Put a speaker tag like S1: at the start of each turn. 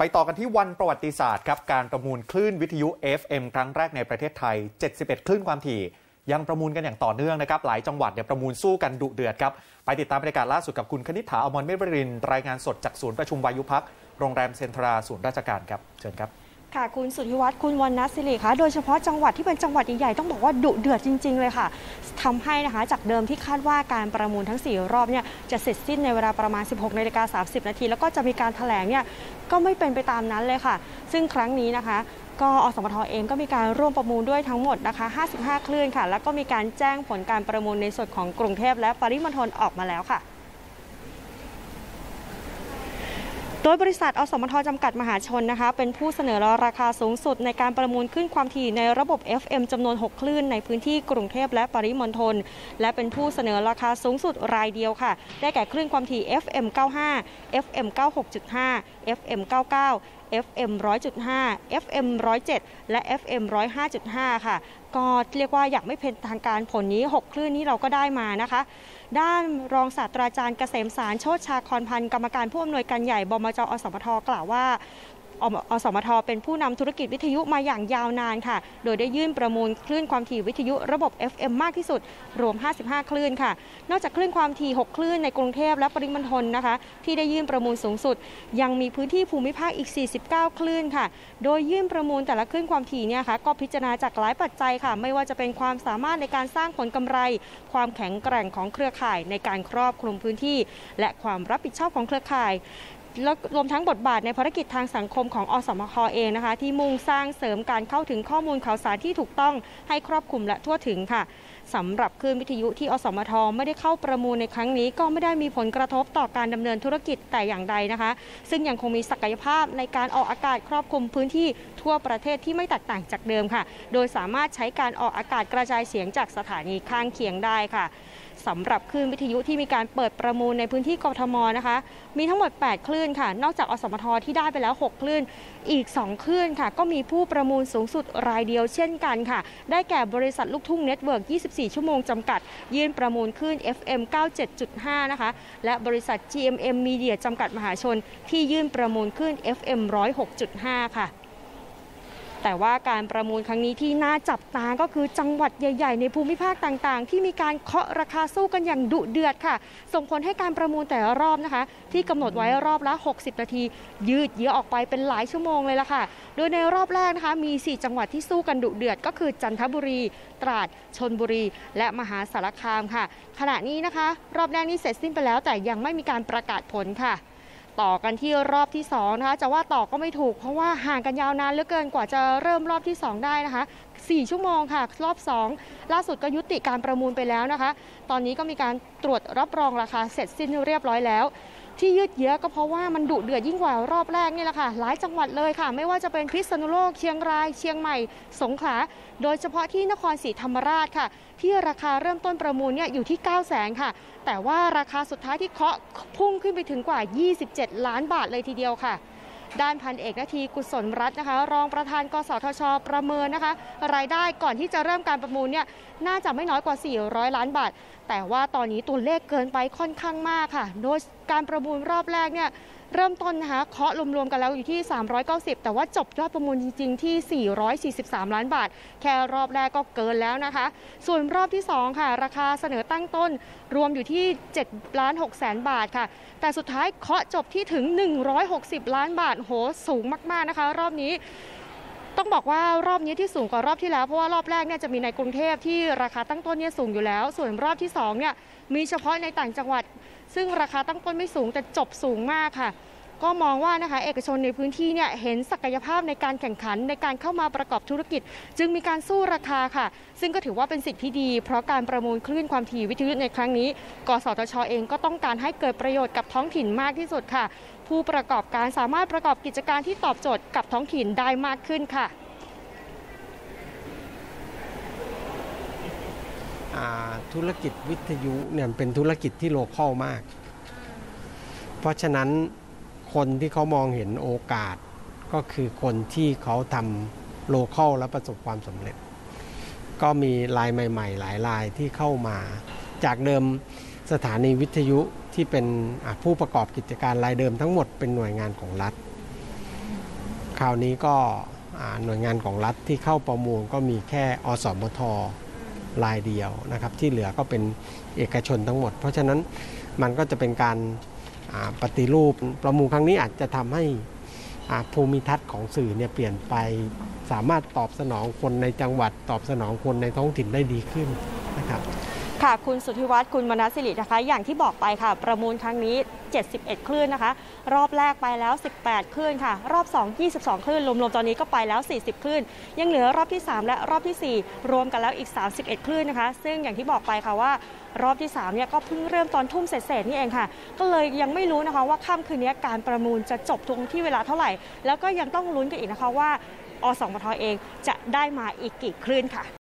S1: ไปต่อกันที่วันประวัติศาสตร์ครับการประมูลคลื่นวิทยุ FM ครั้งแรกในประเทศไทย 71 คลื่นความถี่ ยังประมูลกันอย่างต่อเนื่องนะครับ หลายจังหวัดเนี่ยประมูลสู้กันดุเดือดครับ ไปติดตามบรรยากาศล่าสุดกับคุณคณิษฐาอมรเมธบรินรายงานสดจากศูนย์ประชุมวายุพักโรงแรมเซ็นทราศูนย์ราชการครับ เชิญครับ
S2: ค่ะคุณสุทธิวัฒน์คุณวรรณศิริคะโดยเฉพาะจังหวัดที่เป็นจังหวัดใหญ่ๆต้องบอกว่าดุเดือดจริง ๆ เลยค่ะทำให้นะคะจากเดิมที่คาดว่าการประมูลทั้ง 4 รอบเนี่ยจะเสร็จสิ้นในเวลาประมาณ 16นาฬิกา30 นาที แล้วก็จะมีการแถลงเนี่ยก็ไม่เป็นไปตามนั้นเลยค่ะ ซึ่งครั้งนี้นะคะ ก็อสมทเองก็มีการร่วมประมูลด้วยทั้งหมดนะคะ 55 คลื่นค่ะ แล้วก็มีการแจ้งผลการประมูลในส่วนของกรุงเทพและปริมณฑลออกมาแล้วค่ะ โดยบริษัทอสมทจำกัดมหาชนนะคะ เป็นผู้เสนอราคาสูงสุดในการประมูลขึ้นความถี่ในระบบ FM จำนวน 6 คลื่นในพื้นที่กรุงเทพและปริมณฑลและเป็นผู้เสนอราคาสูงสุดรายเดียวค่ะ ได้แก่คลื่นความถี่ FM 95 FM 96.5 FM 99 FM 100.5 FM 107 และ FM 105.5 ค่ะ ก็เรียกว่าอย่างไม่เป็นทางการผลนี้ 6 คลื่นนี้เราก็ได้มานะคะ ด้านรองศาสตราจารย์เกษมสารโชติชาคอนพันธ์กรรมการผู้อำนวยการใหญ่บมจอสมทกล่าวว่า อสมทเป็นผู้นำธุรกิจวิทยุมาอย่างยาวนานค่ะ โดยได้ยื่นประมูลคลื่นความถี่วิทยุระบบ FM มากที่สุด รวม 55 คลื่นค่ะ นอกจากคลื่นความถี่ 6 คลื่นในกรุงเทพและปริมณฑลนะคะ ที่ได้ยื่นประมูลสูงสุด ยังมีพื้นที่ภูมิภาคอีก 49 คลื่นค่ะ โดยยื่นประมูลแต่ละคลื่นความถี่เนี่ยค่ะก็พิจารณาจากหลายปัจจัยค่ะ ไม่ว่าจะเป็นความสามารถในการสร้างผลกำไร ความแข็งแกร่งของเครือข่ายในการครอบคลุมพื้นที่ และความรับผิดชอบของเครือข่าย แล้วรวมทั้งบทบาทในภารกิจทางสังคมของอสมคเองนะคะ ที่มุ่งสร้างเสริมการเข้าถึงข้อมูลข่าวสารที่ถูกต้องให้ครอบคลุมและทั่วถึงค่ะสำหรับคลื่นวิทยุที่อสมทไม่ได้เข้าประมูลในครั้งนี้ก็ไม่ได้มีผลกระทบต่อการดำเนินธุรกิจแต่อย่างใดนะคะ ซึ่งยังคงมีศักยภาพในการออกอากาศครอบคลุมพื้นที่ทั่วประเทศที่ไม่แตกต่างจากเดิมค่ะ โดยสามารถใช้การออกอากาศกระจายเสียงจากสถานีข้างเคียงได้ค่ะ สำหรับคลื่นวิทยุที่มีการเปิดประมูลในพื้นที่กทมนะคะ มีทั้งหมด 8 คลื่นค่ะ นอกจากอสมทที่ได้ไปแล้ว 6 คลื่น อีก 2 คลื่นค่ะ ก็มีผู้ประมูลสูงสุดรายเดียวเช่นกันค่ะ ได้แก่บริษัทลูกทุ่งเน็ตเวิร์ก 24 ชั่วโมงจำกัด ยื่นประมูลคลื่น FM 97.5 นะคะ และบริษัท GMM Media จำกัดมหาชน ที่ยื่นประมูลคลื่น FM 106.5 ค่ะ แต่ว่าการประมูลครั้งนี้ที่น่าจับตาก็คือจังหวัดใหญ่ ๆ ในภูมิภาคต่างๆ ที่มีการเคาะราคาสู้กันอย่างดุเดือดค่ะ ส่งผลให้การประมูลแต่ละรอบนะคะ ที่กำหนดไว้รอบละ 60 นาที ยืดเยื้อออกไปเป็นหลายชั่วโมงเลยล่ะค่ะ โดยในรอบแรกนะคะมี 4 จังหวัดที่สู้กันดุเดือด ก็คือจันทบุรี ตราดชนบุรี และมหาสารคามค่ะ ขณะนี้นะคะ รอบแรกนี้เสร็จสิ้นไปแล้วแต่ยังไม่มีการประกาศผลค่ะ ต่อกันที่รอบที่2นะคะจะว่าต่อก็ไม่ถูก เพราะว่าห่างกันยาวนานเหลือเกินกว่าจะเริ่มรอบที่ 2 ได้นะคะ 4 ชั่วโมงค่ะ รอบ 2 ล่าสุดก็ยุติการประมูลไปแล้วนะคะ ตอนนี้ก็มีการตรวจรับรองราคาเสร็จสิ้นเรียบร้อยแล้ว ที่ยืดเยื้อก็เพราะว่ามันดุเดือดยิ่งกว่ารอบแรกนี่แหละค่ะ หลายจังหวัดเลยค่ะ ไม่ว่าจะเป็นพิษณุโลกเชียงราย เชียงใหม่ สงขลา โดยเฉพาะที่นครศรีธรรมราชค่ะ ที่ราคาเริ่มต้นประมูลเนี่ยอยู่ที่ 9 0 0 0 0 0ค่ะ แต่ว่าราคาสุดท้ายที่เคาะพุ่งขึ้นไปถึงกว่า 27 ล้านบาทเลยทีเดียวค่ะ ด้านพันเอกนาทีกุศลรัตน์นะคะ รองประธานกสทช ประเมินนะคะ รายได้ก่อนที่จะเริ่มการประมูลเนี่ยน่าจะไม่น้อยกว่า 400 ล้านบาท แต่ว่าตอนนี้ตัวเลขเกินไปค่อนข้างมากค่ะ โดยการประมูลรอบแรกเนี่ย เริ่มต้นนะคะเคาะรวมๆกันแล้วอยู่ที่ 390 แต่ว่าจบยอดประมูลจริง ๆ ที่ 443 ล้านบาท แค่รอบแรกก็เกินแล้วนะคะ ส่วนรอบที่ 2 ค่ะ ราคาเสนอตั้งต้น รวมอยู่ที่7ล้าน6แสนบาทค่ะ แต่สุดท้ายเคาะจบที่ถึง 160 ล้านบาทโหสูงมากๆนะคะ รอบนี้ ต้องบอกว่ารอบนี้ที่สูงกว่ารอบที่แล้วเพราะว่ารอบแรกเนี่ยจะมีในกรุงเทพที่ราคาตั้งต้นเนี่ยสูงอยู่แล้ว ส่วนรอบที่2เนี่ยมีเฉพาะในต่างจังหวัด ซึ่งราคาตั้งต้นไม่สูงแต่จบสูงมากค่ะ ก็มองว่านะคะเอกชนในพื้นที่เนี่ยเห็นศักยภาพในการแข่งขันในการเข้ามาประกอบธุรกิจ จึงมีการสู้ราคาค่ะ ซึ่งก็ถือว่าเป็นสิ่งที่ดี เพราะการประมูลคลื่นความถี่วิทยุในครั้งนี้ กสทชเองก็ต้องการให้เกิดประโยชน์กับท้องถิ่นมากที่สุดค่ะ ผู้ประกอบการสามารถประกอบกิจการที่ตอบโจทย์กับท้องถิ่นได้มากขึ้นค่ะ
S3: ธุรกิจวิทยุเนี่ยเป็นธุรกิจที่ local มาก เพราะฉะนั้น คนที่เขามองเห็นโอกาส ก็คือคนที่เขาทำ local และประสบความสำเร็จ ก็มีรายใหม่ ๆ หลายรายที่เข้ามา จากเดิมสถานีวิทยุที่เป็นผู้ประกอบกิจการรายเดิมทั้งหมดเป็นหน่วยงานของรัฐ คราวนี้ก็หน่วยงานของรัฐที่เข้าประมูลก็มีแค่อสมทรายเดียวนะครับ ที่เหลือก็เป็นเอกชนทั้งหมด เพราะฉะนั้นมันก็จะเป็นการ ปฏิรูปประมูลครั้งนี้อาจจะทำให้ภูมิทัศน์ของสื่อเนี่ยเปลี่ยนไป สามารถตอบสนองคนในจังหวัดตอบสนองคนในท้องถิ่นได้ดีขึ้นนะครับ
S2: ค่ะ คุณสุทธิวัฒน์คุณมนัสสิรินะคะ อย่างที่บอกไปค่ะ ประมูลครั้งนี้ 71 คลื่นนะคะ รอบแรกไปแล้ว 18 คลื่นค่ะ รอบ 2 22 คลื่น รวมๆ ตอนนี้ก็ไปแล้ว 40 คลื่น ยังเหลือรอบที่ 3 และรอบทีสี่ 4 รวมกันแล้วอีก 31 คลื่นนะคะ ซึ่งอย่างที่บอกไปค่ะว่ารอบที่3เนี่ยก็เพิ่งเริ่มตอนทุ่มเศษๆนี่เองค่ะ ก็เลยยังไม่รู้นะคะว่าค่ำคืนนี้การประมูลจะจบตรงที่เวลาเท่าไหร่ แล้วก็ยังต้องลุ้นกันอีกนะคะว่าอสมทเองจะได้มาอีกกี่คลื่นค่ะ